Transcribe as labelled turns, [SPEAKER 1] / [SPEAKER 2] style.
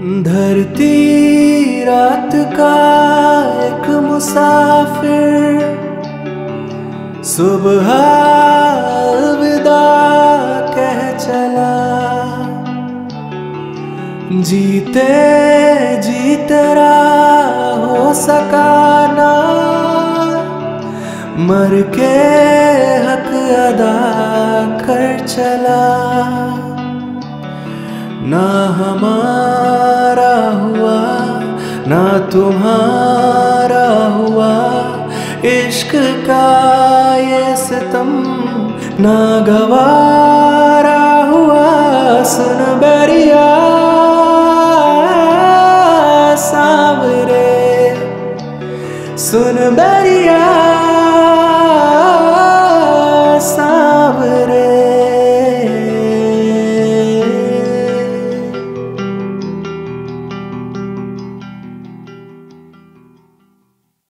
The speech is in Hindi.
[SPEAKER 1] धरती रात का एक मुसाफिर। सुबह विदा कह चला। जीते जी तेरा हो सका ना मर के हक अदा कर चला। ना हमारा ना तुम्हारा हुआ इश्क का ये सितम, ना गवारा हुआ सुन बरिया सावरे। सुन बरिया